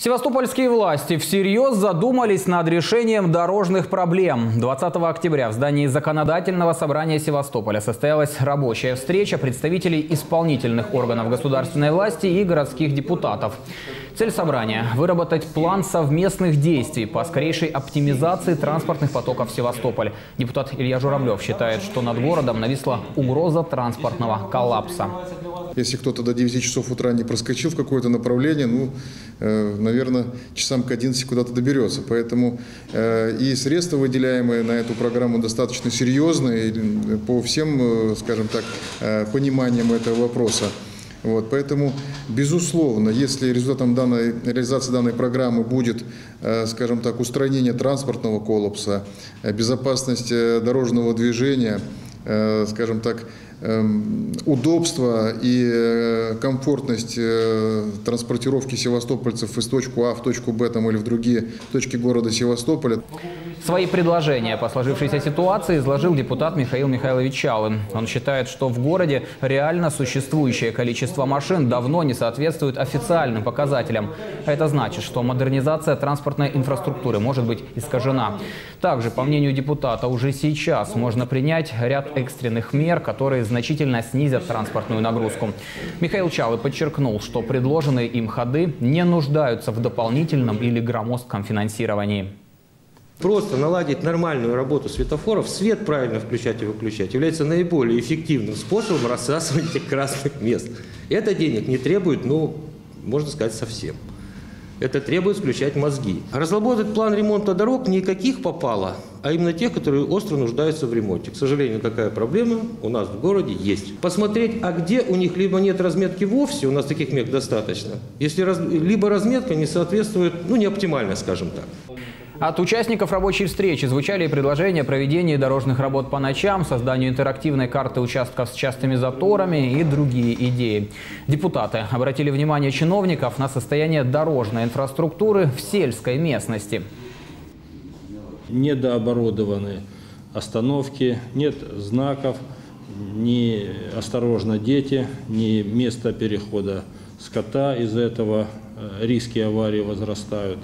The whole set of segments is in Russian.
Севастопольские власти всерьез задумались над решением дорожных проблем. 20 октября в здании Законодательного собрания Севастополя состоялась рабочая встреча представителей исполнительных органов государственной власти и городских депутатов. Цель собрания – выработать план совместных действий по скорейшей оптимизации транспортных потоков в Севастополь. Депутат Илья Журавлев считает, что над городом нависла угроза транспортного коллапса. Если кто-то до 9 часов утра не проскочил в какое-то направление, ну, э, наверное, часам к 11 куда-то доберется. Поэтому э, и средства, выделяемые на эту программу, достаточно серьезные по всем, э, скажем так, пониманиям этого вопроса. Вот, поэтому, безусловно, если результатом данной, реализации данной программы будет, скажем так, устранение транспортного коллапса, безопасность дорожного движения, скажем так, Эм, удобство и э, комфортность э, транспортировки севастопольцев из точки А в точку Б там, или в другие точки города Севастополя. Свои предложения по сложившейся ситуации изложил депутат Михаил Михайлович Чалын. Он считает, что в городе реально существующее количество машин давно не соответствует официальным показателям. Это значит, что модернизация транспортной инфраструктуры может быть искажена. Также, по мнению депутата, уже сейчас можно принять ряд экстренных мер, которые значительно снизят транспортную нагрузку. Михаил Чалы подчеркнул, что предложенные им ходы не нуждаются в дополнительном или громоздком финансировании. Просто наладить нормальную работу светофоров, свет правильно включать и выключать, является наиболее эффективным способом рассасывания этих красных мест. Это денег не требует, ну, можно сказать, совсем. Это требует включать мозги. Разработать план ремонта дорог никаких попало, а именно тех, которые остро нуждаются в ремонте. К сожалению, такая проблема у нас в городе есть. Посмотреть, а где у них либо нет разметки вовсе, у нас таких мест достаточно, если раз, либо разметка не соответствует, ну, не оптимально, скажем так. От участников рабочей встречи звучали предложения о проведении дорожных работ по ночам, созданию интерактивной карты участков с частыми заторами и другие идеи. Депутаты обратили внимание чиновников на состояние дорожной инфраструктуры в сельской местности. Недооборудованы остановки, нет знаков, ни осторожно дети, ни место перехода скота. Из-за этого э, риски аварии возрастают.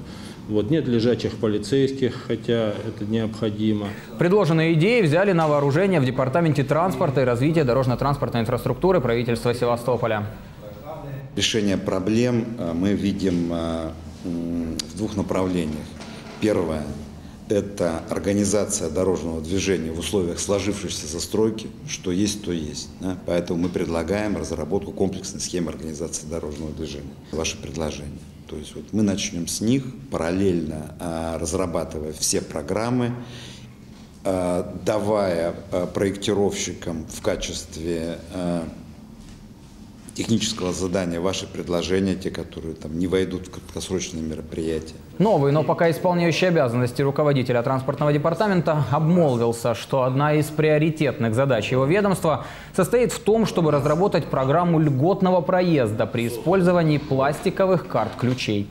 Вот, нет лежачих полицейских, хотя это необходимо. Предложенные идеи взяли на вооружение в Департаменте транспорта и развития дорожно-транспортной инфраструктуры правительства Севастополя. Решение проблем э, мы видим э, в двух направлениях. Первое – это организация дорожного движения в условиях сложившейся застройки, что есть, то есть. Да? Поэтому мы предлагаем разработку комплексной схемы организации дорожного движения. Ваше предложение. То есть вот мы начнем с них, параллельно а, разрабатывая все программы, а, давая а, проектировщикам в качестве технического задания ваши предложения, те, которые там не войдут в краткосрочные мероприятия. Новый, но пока исполняющий обязанности руководителя транспортного департамента обмолвился, что одна из приоритетных задач его ведомства состоит в том, чтобы разработать программу льготного проезда при использовании пластиковых карт ключей.